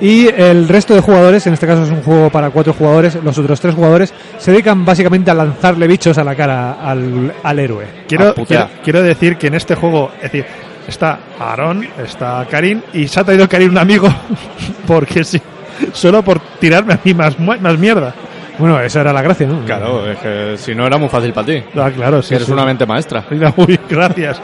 S1: y el resto de jugadores, en este caso es un juego para cuatro jugadores, los otros tres jugadores se dedican básicamente a lanzarle bichos a la cara al, al héroe.
S2: quiero, quiero, quiero decir que en este juego, es decir, está Aaron, está Karim, y se ha traído Karim un amigo, porque sí, solo por tirarme a mí más, más mierda.
S1: Bueno, esa era la gracia, ¿no?
S5: Claro, es que si no era muy fácil para ti.
S2: Ah, claro, sí.
S5: Que eres
S2: sí.
S5: una mente maestra.
S2: Mira, Uy, gracias.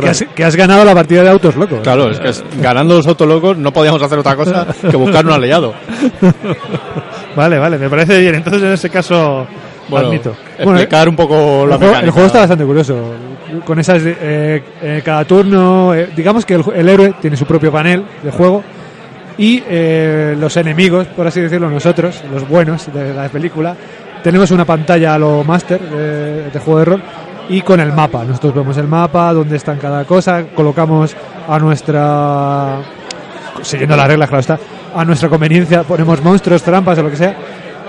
S1: Que has, que has ganado la partida de autos locos.
S5: Claro, es que es- ganando los autolocos no podíamos hacer otra cosa que buscar un aliado.
S2: Vale, vale, me parece bien. Entonces, en ese caso,
S5: Bueno,
S2: admito.
S5: explicar un poco la
S1: el, juego, el juego está bastante curioso. Con esas, eh, eh, cada turno, eh, digamos que el, el héroe tiene su propio panel de juego y eh, los enemigos, por así decirlo, nosotros, los buenos de la película, tenemos una pantalla a lo máster de, juego de rol y con el mapa. Nosotros vemos el mapa, dónde está cada cosa, colocamos a nuestra siguiendo las reglas, claro está, a nuestra conveniencia ponemos monstruos, trampas o lo que sea.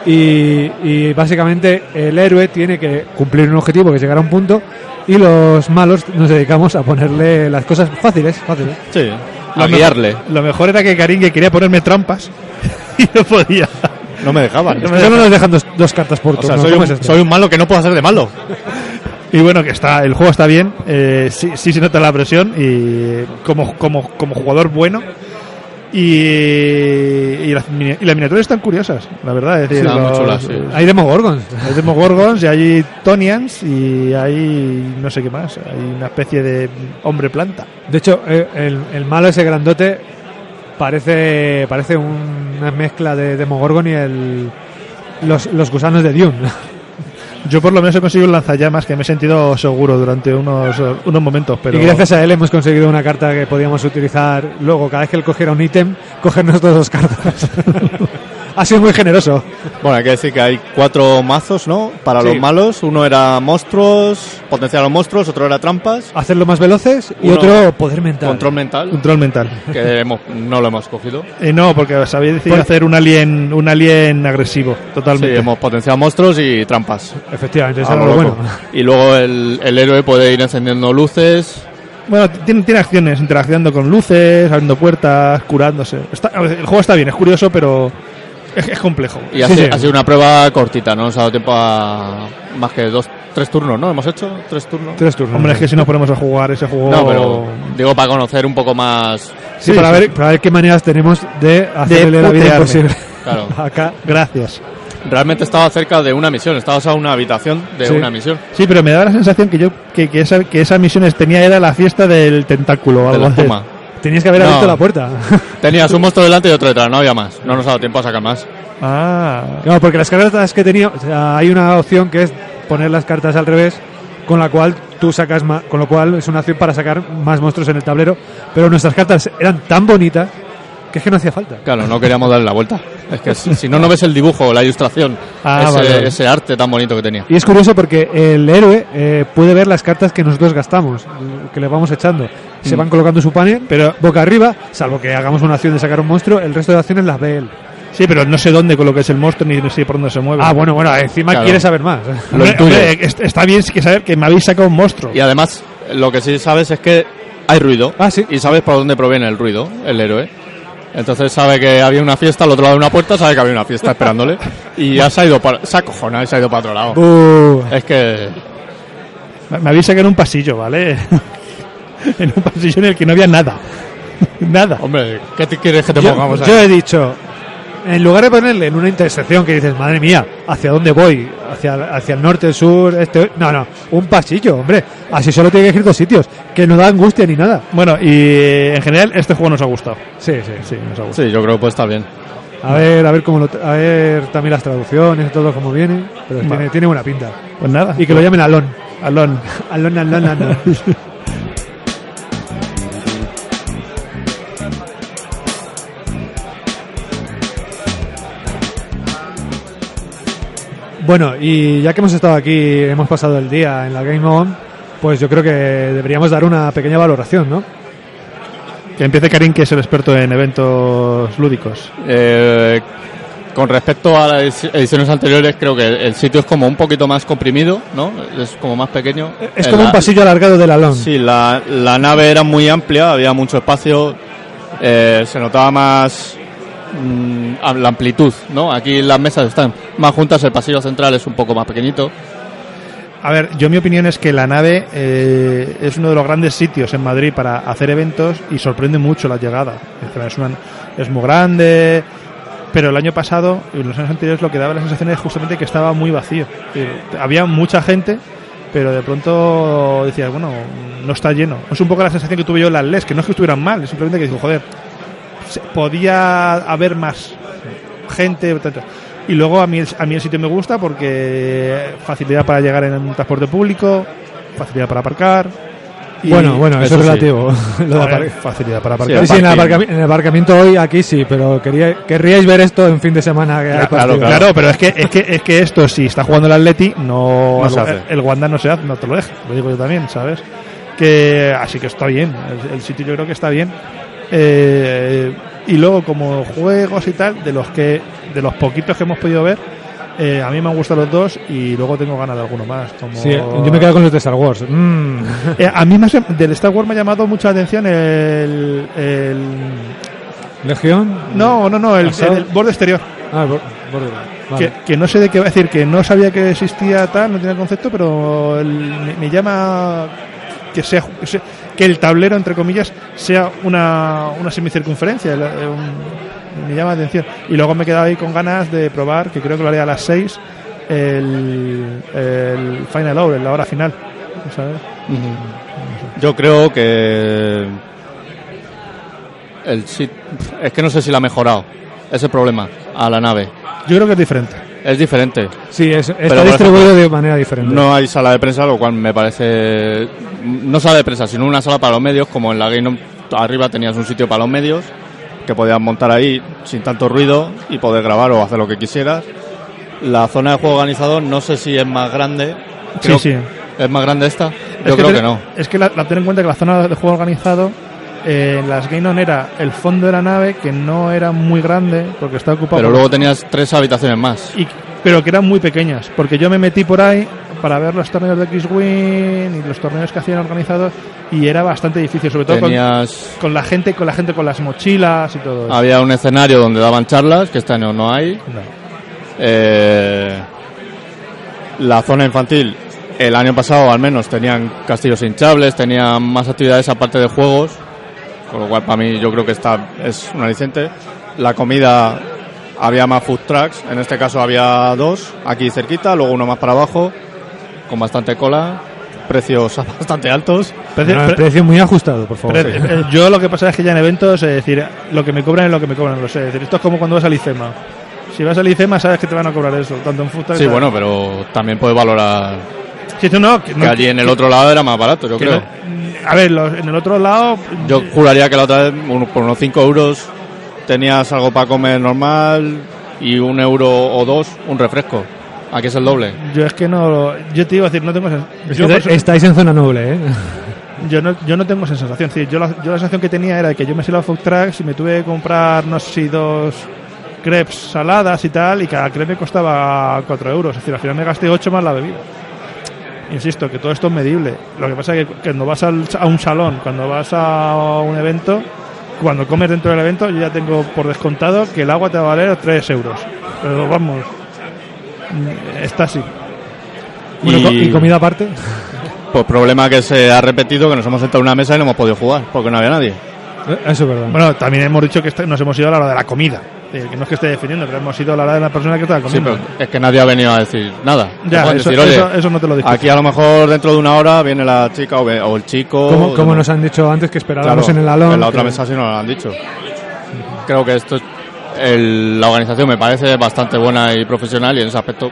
S1: Y, y básicamente el héroe tiene que cumplir un objetivo que es llegar a un punto y los malos nos dedicamos a ponerle las cosas fáciles, fáciles.
S5: Sí,
S2: Lo
S5: a
S2: mejor-
S5: guiarle.
S2: Lo mejor era que Karim que quería ponerme trampas y no podía.
S5: No me dejaban.
S1: Es que solo nos dejan dos, dos cartas por
S5: O sea,
S1: turno.
S5: soy un malo que no puedo hacer de malo.
S2: Y bueno, que está, el juego está bien, eh, sí, sí se nota la presión y como, como, como jugador bueno. Y, y, las, mini- y las miniaturas están curiosas, la verdad. Es decir,
S5: muy
S2: los-
S5: chulas, sí.
S1: Hay Demogorgons.
S2: Hay Demogorgons y hay Tonians y hay no sé qué más. Hay una especie de hombre planta.
S1: De hecho, eh, el, el malo ese grandote parece parece un- una mezcla de Demogorgon y el, los, los gusanos de Dune.
S2: Yo por lo menos he conseguido un lanzallamas que me he sentido seguro durante unos, eh, unos momentos, pero
S1: Y gracias a él hemos conseguido una carta que podíamos utilizar luego, cada vez que él cogiera un ítem, cogernos dos cartas. ha sido muy generoso.
S5: Bueno, hay que decir que hay cuatro mazos, ¿no? Para
S1: Sí.
S5: los malos. Uno era monstruos, potenciar a los monstruos, otro era trampas,
S1: Hacerlo más veloces y
S5: Uno-
S1: otro poder mental.
S5: control mental,
S2: control mental.
S5: que hemos- no lo hemos cogido.
S2: Eh, no, porque os habéis decidido
S1: Pues-
S2: hacer un alien, un alien agresivo,
S5: Sí,
S2: totalmente.
S5: hemos potenciado monstruos y trampas.
S1: Efectivamente, eso
S5: A
S1: era
S5: lo
S1: lo
S5: loco.
S1: bueno.
S5: Y luego el, el héroe puede ir encendiendo luces.
S2: Bueno, tiene, tiene acciones, interaccionando con luces, abriendo puertas, curándose. Está- el juego está bien, es curioso, pero es, es complejo.
S5: Y ha,
S1: Sí,
S5: sido-
S1: sí.
S5: ha sido una prueba cortita, no nos ha dado tiempo a más que dos, tres turnos, ¿no? ¿Hemos hecho tres turnos?
S1: Tres turnos.
S2: Hombre, es que si nos ponemos a jugar ese juego...
S5: No, pero digo para conocer un poco más.
S1: Sí,
S2: Sí,
S1: para,
S2: sí.
S1: Ver, para ver qué maneras tenemos de hacerle la vida imposible.
S5: Claro.
S1: Acá.
S2: Gracias.
S5: Realmente estaba cerca de una misión, estabas a una habitación de
S1: Sí.
S5: una misión.
S2: Sí, pero me da la sensación que yo que, que, esa, que esas misiones tenía era la fiesta del tentáculo o
S5: De la
S2: así.
S5: espuma.
S1: Tenías que haber
S5: No.
S1: abierto la puerta.
S5: Tenías un monstruo delante y otro detrás, no había más. No nos ha dado tiempo a sacar más.
S2: Ah,
S1: No, porque las cartas que tenía, o sea, hay una opción que es poner las cartas al revés, con la cual tú sacas más, con lo cual es una opción para sacar más monstruos en el tablero, pero nuestras cartas eran tan bonitas Que es que no hacía falta.
S5: Claro, no queríamos darle la vuelta. Es que si no, no ves el dibujo, la ilustración,
S2: Ah,
S5: ese,
S2: vale,
S5: ese arte tan bonito que tenía.
S1: Y es curioso porque el héroe eh, puede ver las cartas que nosotros gastamos, que le vamos echando. Se van colocando su panel, pero boca arriba, salvo que hagamos una acción de sacar un monstruo, el resto de acciones las ve él.
S2: Sí, pero no sé dónde con lo que es el monstruo ni sé por dónde se mueve.
S1: Ah, bueno, bueno, encima
S5: Claro.
S1: quiere saber más.
S5: Lo
S2: hombre, est- está bien que saber que me habéis sacado un monstruo.
S5: Y además, lo que sí sabes es que hay ruido.
S1: Ah, sí.
S5: Y sabes por dónde proviene el ruido, el héroe. Entonces sabe que había una fiesta al otro lado de una puerta, sabe que había una fiesta esperándole. Y ya se ha ido para. Se ha cojonado y se ha ido para otro lado.
S1: Uh,
S5: Es que.
S2: Me habéis sacado en un pasillo, ¿vale? en un pasillo en el que no había nada. nada.
S5: Hombre, ¿qué te quieres que te
S1: yo,
S5: pongamos ahí?
S1: yo he dicho, en lugar de ponerle en una intersección que dices, madre mía, ¿hacia dónde voy? ¿Hacia, hacia el norte, el sur, este? o-?". No, no, un pasillo, hombre. Así solo tiene que ir dos sitios, que no da angustia ni nada.
S2: Bueno, y eh, en general este juego nos ha gustado.
S1: Sí, sí.
S2: Sí, nos ha gustado.
S5: Sí, yo creo que puede estar bien.
S1: A ver, a ver cómo lo, a ver también las traducciones y todo cómo viene, pero tiene, tiene buena pinta.
S2: Pues nada.
S1: Y que lo llamen Alon.
S2: Alon.
S1: Alon, Alon, Alon. Bueno, y ya que hemos estado aquí, hemos pasado el día en la Game On, pues yo creo que deberíamos dar una pequeña valoración, ¿no?
S2: Que empiece Karim, que es el experto en eventos lúdicos.
S5: Eh, con respecto a las ediciones anteriores, creo que el sitio es como un poquito más comprimido, ¿no? Es como más pequeño.
S1: Es como
S5: la-
S1: un pasillo alargado del Alon.
S5: Sí, la, la nave era muy amplia, había mucho espacio, eh, se notaba más mm, a- la amplitud, ¿no? Aquí las mesas están más juntas, el pasillo central es un poco más pequeñito.
S2: A ver, yo mi opinión es que la nave eh, es uno de los grandes sitios en Madrid para hacer eventos y sorprende mucho la llegada. Es, una- es muy grande, pero el año pasado, en los años anteriores, lo que daba la sensación es justamente que estaba muy vacío. Había mucha gente, pero de pronto decías, bueno, no está lleno. Es un poco la sensación que tuve yo en las LES, que no es que estuvieran mal, es simplemente que digo, joder, podía haber más gente. Y luego a mí, el- a mí el sitio me gusta porque facilidad para llegar en un transporte público, facilidad para aparcar. y-
S1: bueno, bueno, eso,
S5: eso
S1: es
S5: sí.
S1: relativo. Lo de
S2: facilidad para aparcar.
S1: Sí, sí, en el, en aparcamiento hoy aquí sí, pero quería, querríais ver esto en fin de semana. Que
S5: Claro.
S2: Claro, pero es que, es que es que esto, si está jugando el Atleti, no,
S5: No se
S2: el,
S5: hace.
S2: el Wanda no se hace, no te lo deja, lo digo yo también, ¿sabes? Que así que está bien, el, el sitio yo creo que está bien. Eh, y luego como juegos y tal, de los que, de los poquitos que hemos podido ver, eh, a mí me han gustado los dos y luego tengo ganas de alguno más. Como...
S1: Sí, yo me quedo con los de Star Wars. Mm.
S2: Eh, a mí más del Star Wars me ha llamado mucho la atención el, el
S1: Legión.
S2: no, no, no, el, borde exterior.
S1: Ah. Vale.
S2: Que, que no sé de qué va a decir, que no sabía que existía tal, no tenía concepto, pero el- me, me llama que sea que sea- que el tablero, entre comillas, sea una, una semicircunferencia. eh, un- me llama la atención. Y luego me he quedado ahí con ganas de probar, que creo que lo haré a las 6, el, el Final Hour, la hora final. ¿sabes?
S5: Yo creo que el es que no sé si la ha mejorado. Ese problema a la nave.
S2: Yo creo que es diferente.
S5: Es diferente.
S1: Sí, es- está distribuido de manera diferente.
S5: No hay sala de prensa, lo cual me parece. No sala de prensa, sino una sala para los medios, como en la Game arriba tenías un sitio para los medios que podías montar ahí sin tanto ruido y poder grabar o hacer lo que quisieras. La zona de juego organizado no sé si es más grande. Creo-
S2: sí, sí.
S5: ¿Es más grande esta?
S2: Es
S5: Yo creo
S2: ten-
S5: que no.
S2: Es que la, la ten en cuenta que la zona de juego organizado eh, en las Game On era el fondo de la nave que no era muy grande porque estaba ocupado
S5: Pero
S2: por-
S5: luego tenías tres habitaciones más.
S2: y- pero que eran muy pequeñas porque yo me metí por ahí para ver los torneos de X-Wing y los torneos que hacían organizados y era bastante difícil sobre todo con,
S5: Tenías.
S2: con la gente con la gente con las mochilas y todo eso.
S5: Había un escenario donde daban charlas, que este año no hay.
S2: No.
S5: Eh, la zona infantil, el año pasado al menos tenían castillos hinchables, tenían más actividades aparte de juegos, con lo cual para mí yo creo que esta es un aliciente. La comida había más food trucks, en este caso había dos aquí cerquita, luego uno más para abajo, con bastante cola, precios bastante altos.
S2: Precio-
S1: No, el
S2: pre-
S1: precio muy ajustado, por favor.
S2: pre- eh, yo lo que pasa es que ya en eventos, es decir, lo que me cobran es lo que me cobran, lo sé. Es decir, esto es como cuando vas al IFEMA. Si vas al IFEMA sabes que te van a cobrar eso, tanto en food trucks
S5: Sí, bueno, pero también puedes valorar
S2: Sí, tú no, que,
S5: que
S2: no-
S5: allí en el otro lado era más barato, yo
S2: que
S5: creo.
S2: no- a ver, los- en el otro lado,
S5: Yo juraría que la otra vez, por unos 5 euros, tenías algo para comer normal y un euro o dos un refresco. Aquí es el doble.
S2: Yo es que no. Yo te iba a decir, no tengo.
S1: Es
S2: Yo,
S1: que estáis en zona noble, ¿eh?
S2: yo no, yo no tengo esa sensación. Es decir, yo, la, yo la sensación que tenía era que yo me iba a Food Trucks y me tuve que comprar, no sé si dos crepes saladas y tal, y cada crepe me costaba 4 euros. Es decir, al final me gasté 8 más la bebida. Insisto, que todo esto es medible. Lo que pasa es que cuando vas al- a un salón, cuando vas a un evento, cuando comes dentro del evento, yo ya tengo por descontado que el agua te va a valer 3 euros. Pero vamos, mm, está así.
S1: Bueno,
S5: Y-
S1: co- ¿Y comida aparte?
S5: Pues problema que se ha repetido, que nos hemos sentado en una mesa y no hemos podido jugar, porque no había nadie.
S1: Eh, Eso es verdad.
S2: Bueno, también hemos dicho que este- nos hemos ido a la hora de la comida. Eh, que no es que esté definiendo, pero hemos ido a la hora de la persona que estaba
S5: Sí,
S2: comiendo.
S5: pero es que nadie ha venido a decir nada.
S2: Ya, eso,
S5: decir, oye,
S2: eso- eso no te lo discuto.
S5: aquí a lo mejor dentro de una hora viene la chica o, ve- o el chico.
S1: como, como
S5: no-
S1: nos han dicho antes que esperáramos
S5: Claro,
S1: en el alón.
S5: En la otra
S1: que-
S5: mesa sí nos lo han dicho. Creo que esto es- el- la organización me parece bastante buena y profesional y en ese aspecto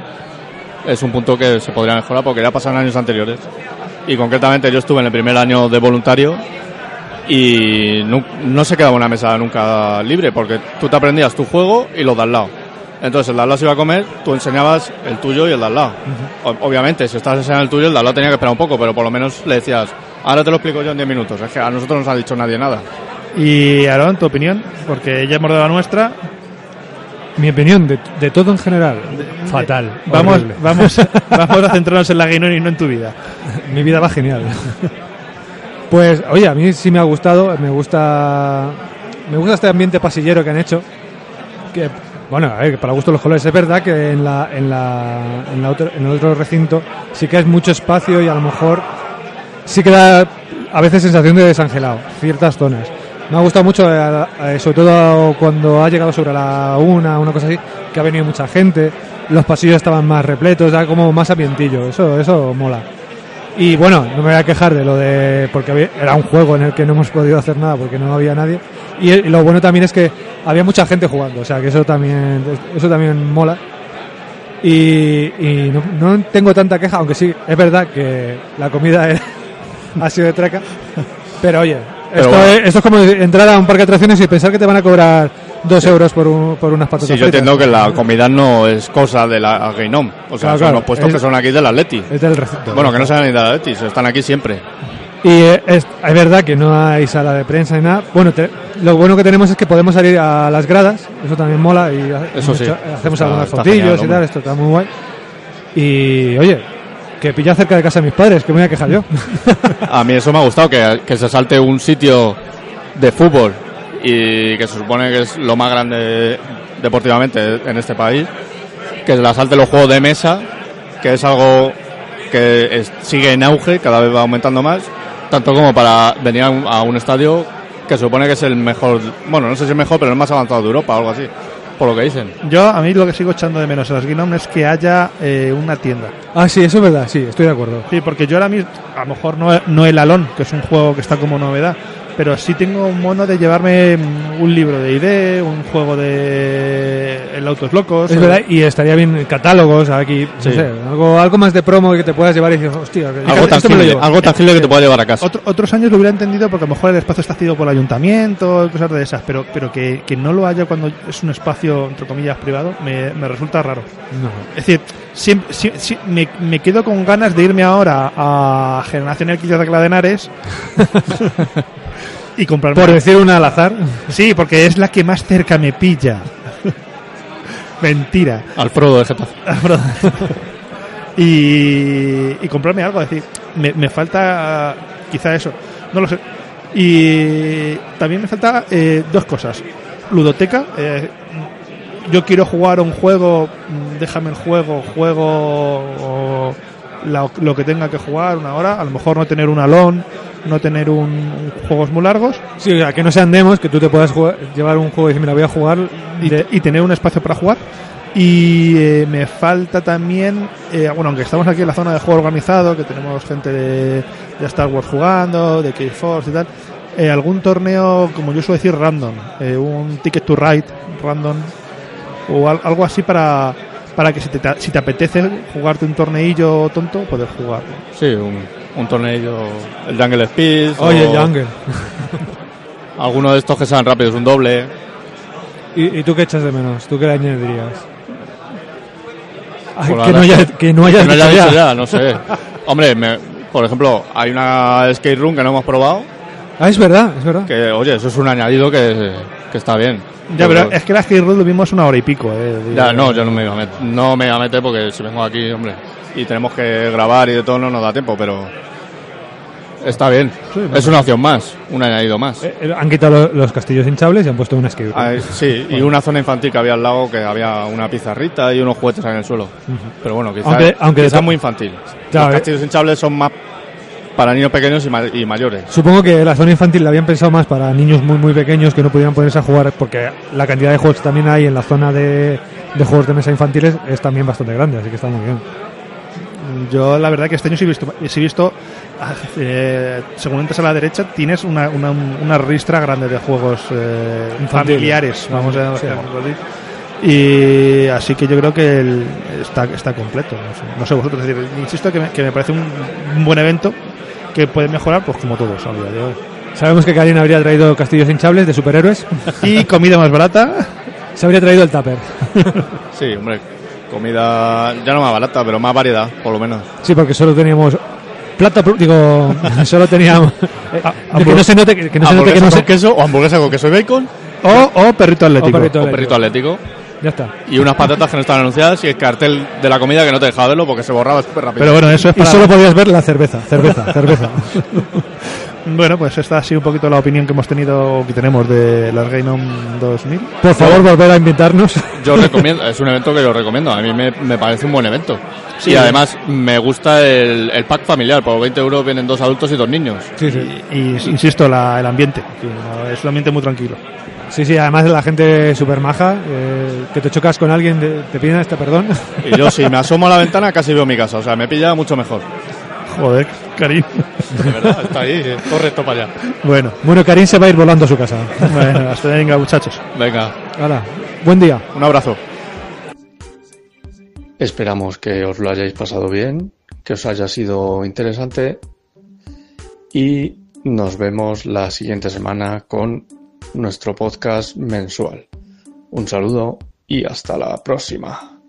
S5: es un punto que se podría mejorar porque ya pasan años anteriores. Y concretamente yo estuve en el primer año de voluntario y no, no se quedaba una mesa nunca libre porque tú te aprendías tu juego y los de al lado. Entonces el de al lado se iba a comer, tú enseñabas el tuyo y el de al lado. O- Obviamente, si estabas enseñando el tuyo, el de al lado tenía que esperar un poco, pero por lo menos le decías, ahora te lo explico yo en 10 minutos. Es que a nosotros no nos ha dicho nadie nada.
S2: Y Aaron, tu opinión, porque ya hemos dado la nuestra.
S1: Mi opinión de, de todo en general, fatal.
S2: Vamos,
S1: horrible.
S2: vamos, vamos a centrarnos en la On y no en tu vida.
S1: Mi vida va genial. Pues, oye, a mí sí me ha gustado, me gusta me gusta este ambiente pasillero que han hecho. Que, bueno, a ver, para gusto los colores. Es verdad que en, la, en, la, en, la otro, en el otro recinto sí que es mucho espacio y a lo mejor sí que da a veces sensación de desangelado, ciertas zonas. Me ha gustado mucho, eh, sobre todo cuando ha llegado sobre la una, una cosa así, que ha venido mucha gente, los pasillos estaban más repletos, da como más ambientillo, eso, eso mola. Y bueno, no me voy a quejar de lo de. porque había- era un juego en el que no hemos podido hacer nada porque no había nadie. Y, y lo bueno también es que había mucha gente jugando, o sea que eso también, eso también mola. Y, y no, no tengo tanta queja, aunque sí, es verdad que la comida era- ha sido de traca. Pero oye,
S5: Pero
S1: esto,
S5: bueno.
S1: es, esto es como entrar a un parque de atracciones y pensar que te van a cobrar dos euros por, un- por unas patatas
S5: Sí, yo entiendo que la comida no es cosa de la On. O sea,
S1: Claro,
S5: son
S1: claro,
S5: los puestos
S1: es-
S5: que son aquí del Atleti.
S1: Es del recinto.
S5: Bueno, que no sean ni del Atleti, están aquí siempre.
S1: Y eh, es, es verdad que no hay sala de prensa ni nada. Bueno, te- lo bueno que tenemos es que podemos salir a las gradas, eso también mola. Y
S5: Eso sí.
S1: hecho- hacemos
S5: Está-
S1: algunas fotillos y tal, esto está muy guay. Y oye, que pilla cerca de casa de mis padres, que me voy a quejar yo.
S5: A mí eso me ha gustado, que, que se salte un sitio de fútbol y que se supone que es lo más grande deportivamente en este país, que se la salte los juegos de mesa, que es algo que es- sigue en auge, cada vez va aumentando más, tanto como para venir a un, a un estadio que se supone que es el mejor, bueno, no sé si es el mejor, pero el más avanzado de Europa o algo así, por lo que dicen.
S2: Yo, a mí lo que sigo echando de menos en las Game On es que haya eh, una tienda.
S1: ah, sí, eso es verdad, sí, estoy de acuerdo.
S2: Sí, porque yo ahora mismo, a lo mejor no, no el Alon, que es un juego que está como novedad, pero sí tengo un mono de llevarme un libro de ID, un juego de El Autos Locos.
S1: Es
S2: o-
S1: verdad, y estaría bien catálogos aquí,
S5: Sí.
S1: no sé, algo, algo más de promo que te puedas llevar y dices, hostia, que-
S5: Algo tangible, algo tangible que te pueda llevar a casa.
S2: Otro- otros años lo hubiera entendido porque a lo mejor el espacio está cedido por el ayuntamiento y cosas de esas, pero, pero que, que no lo haya cuando es un espacio, entre comillas, privado, me, me resulta raro.
S1: No.
S2: Es decir, siempre, si- si- me, me quedo con ganas de irme ahora a Generación Alquiler de Cladenares y comprarme.
S1: Por decir una al azar,
S2: Sí, porque es la que más cerca me pilla. Mentira.
S5: Al Frodo de Getafe.
S2: y, y comprarme algo. Es decir, me, me falta quizá eso. No lo sé. Y también me falta eh, dos cosas. Ludoteca. eh, yo quiero jugar a un juego, mm, déjame el juego, juego o la- lo que tenga que jugar una hora. A lo mejor no tener un alón, no tener un, un- juegos muy largos.
S1: sí, o sea, que no sean demos, que tú te puedas jugar- llevar un juego y decir, mira, voy a jugar
S2: y,
S1: de-
S2: y tener un espacio para jugar. Y eh, me falta también, eh, bueno, aunque estamos aquí en la zona de juego organizado, que tenemos gente de, de Star Wars jugando, de K-Force y tal, eh, algún torneo, como yo suelo decir, random, un Ticket to Ride random, o al- algo así para, para que si te, si te apetece jugarte un torneillo tonto, poder jugar.
S5: Sí, un, un torneo, el Jungle Speed.
S1: Oye,
S5: o
S1: Jungle.
S5: Alguno de estos que sean rápidos, un doble.
S1: ¿Y, y tú qué echas de menos? ¿Tú qué le añadirías? Ay,
S5: Pues
S1: que, no haya, que no hayas
S5: Que no haya
S1: dicho
S5: dicho
S1: ya.
S5: ya, no sé. Hombre, me- por ejemplo, hay una skate room que no hemos probado,
S1: Ah, es verdad, es verdad.
S5: que oye, eso es un añadido que, que está bien.
S2: Ya, pero es que la Skate Road lo vimos una hora y pico. Eh.
S5: Ya, no, yo no me iba a meter, no me iba a meter porque si vengo aquí, hombre, y tenemos que grabar y de todo no nos da tiempo, pero está bien. es una opción más, un añadido más.
S1: Eh, eh, han quitado lo- los castillos hinchables y han puesto una skate.
S5: Hay- sí, y una zona infantil que había al lado que había una pizarrita y unos juguetes en el suelo. Pero bueno, quizás
S1: Aunque- aunque
S5: quizás
S1: de-
S5: muy infantil. Los
S1: eh.
S5: castillos hinchables son más para niños pequeños y, ma- y mayores.
S1: Supongo que la zona infantil la habían pensado más para niños muy muy pequeños que no pudieran ponerse a jugar porque la cantidad de juegos que también hay en la zona de, de juegos de mesa infantiles es también bastante grande, así que está muy bien.
S2: Yo la verdad que este año sí he visto, sí he visto eh, según entras a la derecha tienes una, una, una ristra grande de juegos eh, familiares, vamos a
S1: Sí.
S2: así. Y así que yo creo que el- está, está completo. No sé, no sé vosotros, es decir, insisto que me, que me parece un, un buen evento que puede mejorar, pues como todos a día de hoy.
S1: Sabemos que Karin habría traído castillos hinchables de superhéroes,
S2: Y comida más barata.
S1: se habría traído el tupper.
S5: Sí, hombre, comida ya no más barata, pero más variedad, por lo menos.
S1: Sí, porque solo teníamos plata, digo, solo teníamos eh, de que no se note que, no se note que no se
S5: queso o hamburguesa con queso y bacon
S2: O, o perrito atlético.
S1: O perrito.
S5: o perrito atlético
S1: Ya está.
S5: y unas patatas que no estaban anunciadas y el cartel de la comida que no te dejaba verlo porque se borraba súper rápido.
S2: Pero bueno, eso es
S1: Y
S2: para...
S1: solo podías ver la cerveza, cerveza, cerveza.
S2: Bueno, pues esta ha sido un poquito la opinión que hemos tenido, que tenemos de las Game On 2000.
S1: Por favor, volver a invitarnos.
S5: Yo recomiendo, es un evento que yo recomiendo, a mí me, me parece un buen evento.
S2: Sí.
S5: y además me gusta el, el pack familiar, por 20 euros vienen dos adultos y dos niños.
S1: Sí, sí.
S2: Y, insisto, la- el ambiente. que es un ambiente muy tranquilo.
S1: Sí, sí, además la gente súper maja, eh, que te chocas con alguien, de- te piden este perdón.
S5: Y yo si me asomo a la ventana casi veo mi casa, o sea, me pilla mucho mejor.
S2: Joder, cariño.
S5: De verdad, está ahí, correcto para allá.
S2: Bueno,
S1: Bueno, Karim se va a ir volando a su casa.
S2: bueno, hasta venga, muchachos.
S5: Venga,
S1: Hala, buen día.
S5: un abrazo.
S3: Esperamos que os lo hayáis pasado bien, que os haya sido interesante y nos vemos la siguiente semana con nuestro podcast mensual. Un saludo y hasta la próxima.